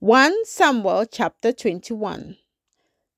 1 Samuel chapter 21.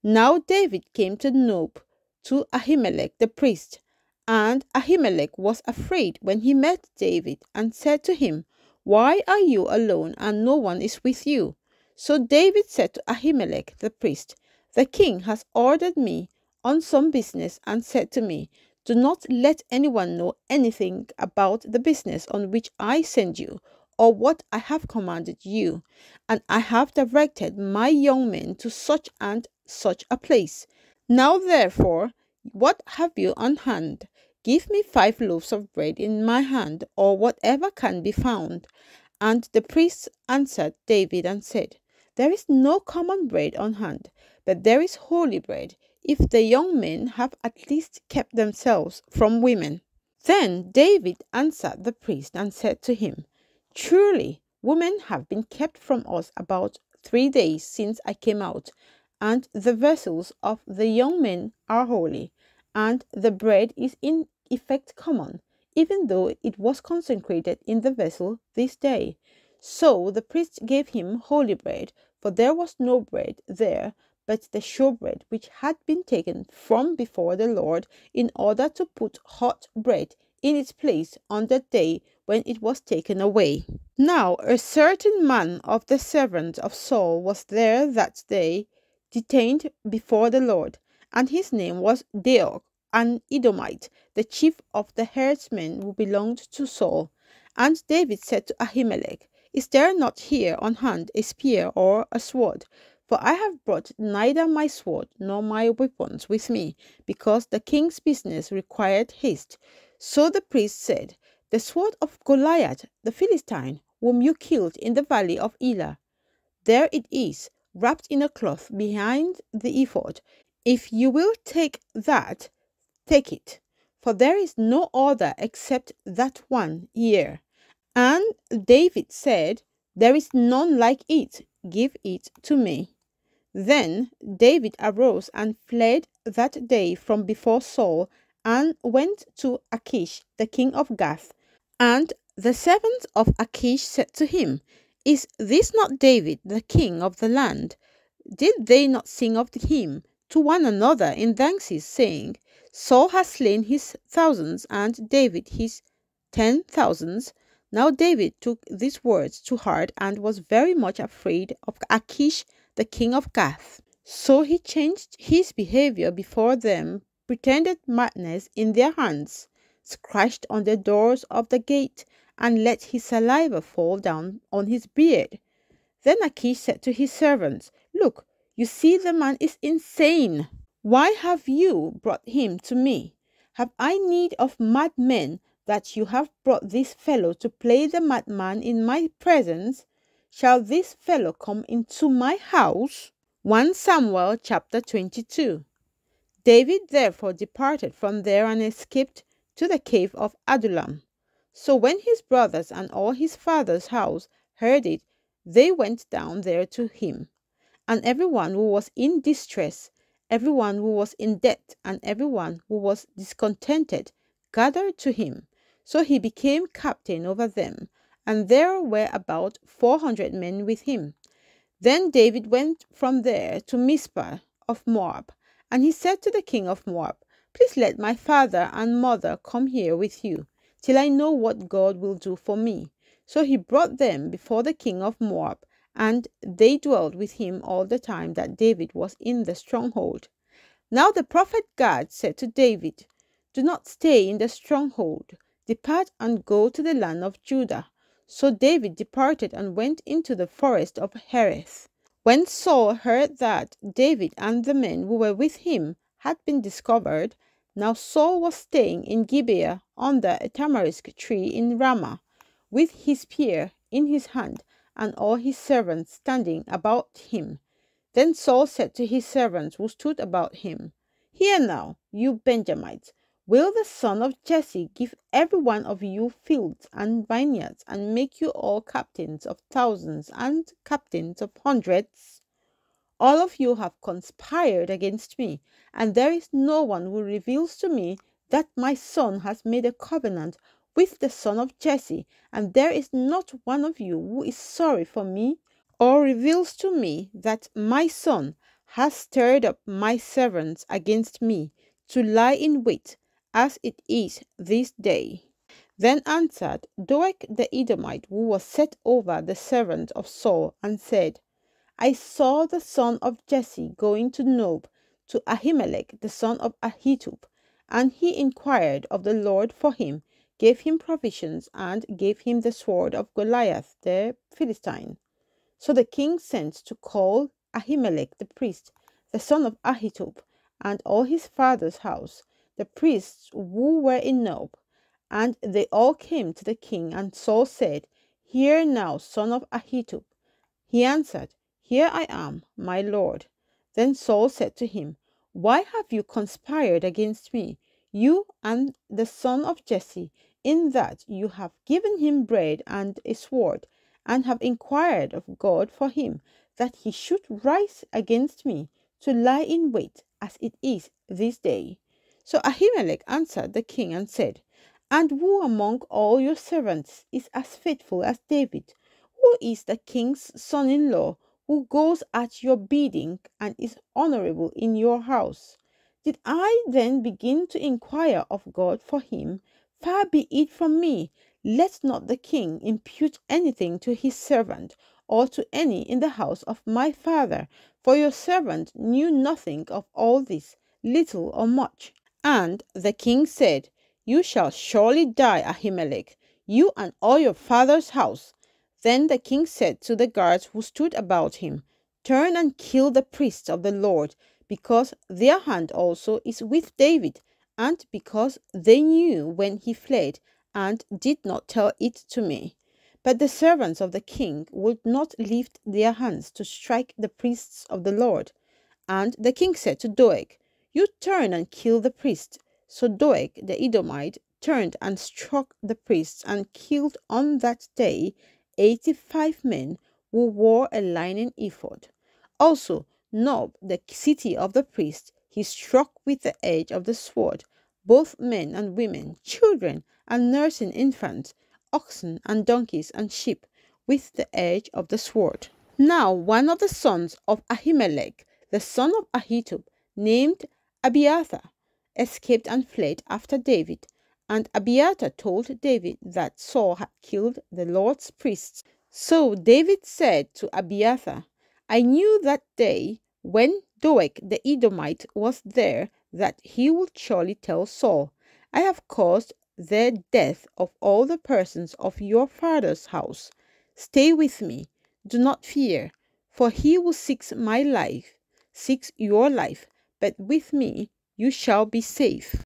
Now David came to Nob to Ahimelech the priest, and Ahimelech was afraid when he met David and said to him, Why are you alone and no one is with you? So David said to Ahimelech the priest, The king has ordered me on some business and said to me, Do not let anyone know anything about the business on which I send you or what I have commanded you, and I have directed my young men to such and such a place. Now, therefore, what have you on hand? Give me five loaves of bread in my hand, or whatever can be found. And the priest answered David and said, There is no common bread on hand, but there is holy bread, if the young men have at least kept themselves from women. Then David answered the priest and said to him, Truly, women have been kept from us about three days since I came out, and the vessels of the young men are holy, and the bread is in effect common, even though it was consecrated in the vessel this day. So the priest gave him holy bread, for there was no bread there but the showbread which had been taken from before the Lord in order to put hot bread in its place on that day when it was taken away. Now a certain man of the servants of Saul was there that day, detained before the Lord, and his name was Doeg, an Edomite, the chief of the herdsmen who belonged to Saul. And David said to Ahimelech, Is there not here on hand a spear or a sword? For I have brought neither my sword nor my weapons with me, because the king's business required haste. So the priest said, The sword of Goliath the Philistine, whom you killed in the valley of Elah. There it is, wrapped in a cloth behind the ephod. If you will take that, take it, for there is no other except that one here. And David said, There is none like it, give it to me. Then David arose and fled that day from before Saul and went to Achish, the king of Gath. And the servants of Achish said to him, Is this not David, the king of the land? Did they not sing of him to one another in dances, saying, Saul has slain his thousands, and David his ten thousands? Now David took these words to heart and was very much afraid of Achish, the king of Gath. So he changed his behavior before them pretended madness in their hands, scratched on the doors of the gate, and let his saliva fall down on his beard. Then Achish said to his servants, Look, you see the man is insane. Why have you brought him to me? Have I need of madmen that you have brought this fellow to play the madman in my presence? Shall this fellow come into my house? 1 Samuel chapter 22. David therefore departed from there and escaped to the cave of Adullam. So when his brothers and all his father's house heard it, they went down there to him. And everyone who was in distress, everyone who was in debt, and everyone who was discontented gathered to him. So he became captain over them, and there were about four hundred men with him. Then David went from there to Mizpah of Moab and he said to the king of Moab, Please let my father and mother come here with you, till I know what God will do for me. So he brought them before the king of Moab, and they dwelt with him all the time that David was in the stronghold. Now the prophet Gad said to David, Do not stay in the stronghold, depart and go to the land of Judah. So David departed and went into the forest of Hereth. When Saul heard that David and the men who were with him had been discovered, now Saul was staying in Gibeah under a tamarisk tree in Ramah, with his spear in his hand and all his servants standing about him. Then Saul said to his servants who stood about him, Hear now, you Benjamites, Will the son of Jesse give every one of you fields and vineyards, and make you all captains of thousands and captains of hundreds? All of you have conspired against me, and there is no one who reveals to me that my son has made a covenant with the son of Jesse, and there is not one of you who is sorry for me or reveals to me that my son has stirred up my servants against me to lie in wait as it is this day. Then answered Doeg the Edomite, who was set over the servants of Saul, and said, I saw the son of Jesse going to Nob to Ahimelech the son of Ahitub, and he inquired of the Lord for him, gave him provisions, and gave him the sword of Goliath the Philistine. So the king sent to call Ahimelech the priest, the son of Ahitub, and all his father's house, the priests who were in Nob. And they all came to the king, and Saul said, Hear now, son of Ahitub. He answered, Here I am, my lord. Then Saul said to him, Why have you conspired against me, you and the son of Jesse, in that you have given him bread and a sword, and have inquired of God for him, that he should rise against me to lie in wait as it is this day. So Ahimelech answered the king and said, And who among all your servants is as faithful as David? Who is the king's son in law who goes at your bidding and is honorable in your house? Did I then begin to inquire of God for him? Far be it from me. Let not the king impute anything to his servant or to any in the house of my father, for your servant knew nothing of all this, little or much. And the king said, You shall surely die, Ahimelech, you and all your father's house. Then the king said to the guards who stood about him, Turn and kill the priests of the Lord, because their hand also is with David, and because they knew when he fled, and did not tell it to me. But the servants of the king would not lift their hands to strike the priests of the Lord. And the king said to Doeg, You turn and kill the priest. So Doeg the Edomite turned and struck the priests and killed on that day eighty five men who wore a linen ephod. Also, Nob, the city of the priests, he struck with the edge of the sword, both men and women, children and nursing infants, oxen and donkeys and sheep with the edge of the sword. Now one of the sons of Ahimelech, the son of Ahitub, named Abiathar, escaped and fled after David. And Abiathar told David that Saul had killed the Lord's priests. So David said to Abiathar, I knew that day when Doeg the Edomite was there that he would surely tell Saul, I have caused the death of all the persons of your father's house. Stay with me, do not fear, for he who seeks my life seeks your life, but with me you shall be safe.